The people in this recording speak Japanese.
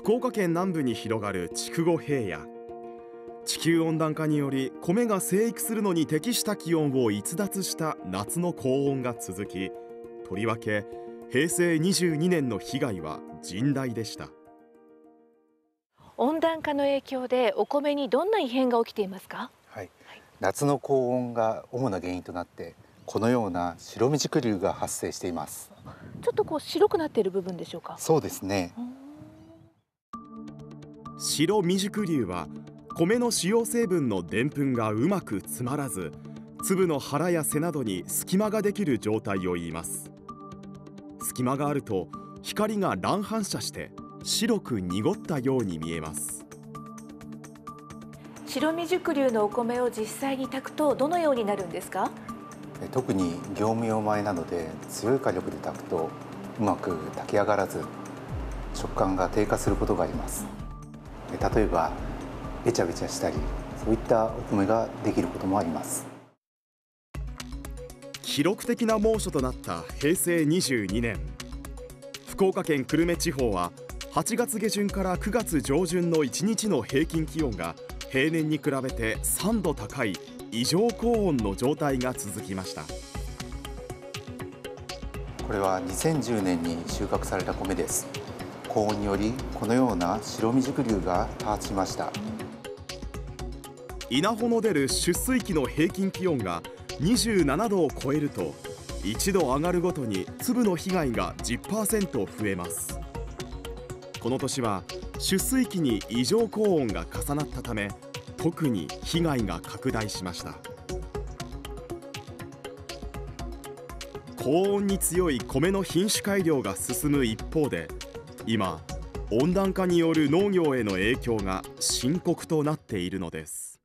福岡県南部に広がる筑後平野。地球温暖化により米が生育するのに適した気温を逸脱した夏の高温が続きとりわけ平成22年の被害は甚大でした。温暖化の影響でお米にどんな異変が起きていますか？はい、夏の高温が主な原因となってこのような白未熟流が発生しています。ちょっとこう白くなっている部分でしょうか？そうですね白未熟粒は米の主要成分のでんぷんがうまく詰まらず粒の腹や背などに隙間ができる状態を言います。隙間があると光が乱反射して白く濁ったように見えます。白未熟流のお米を実際に炊くとどのようになるんですか？特に業務用米などで強い火力で炊くとうまく炊き上がらず食感が低下することがあります例えばべちゃべちゃしたりそういったお米ができることもあります。記録的な猛暑となった平成22年。福岡県久留米地方は8月下旬から9月上旬の1日の平均気温が平年に比べて3度高い異常高温の状態が続きました。これは2010年に収穫された米です高温によりこのような白未熟流が多発しました。稲穂の出る出水期の平均気温が27度を超えると1度上がるごとに粒の被害が10%増えます。この年は出水期に異常高温が重なったため特に被害が拡大しました。高温に強い米の品種改良が進む一方で今温暖化による農業への影響が深刻となっているのです。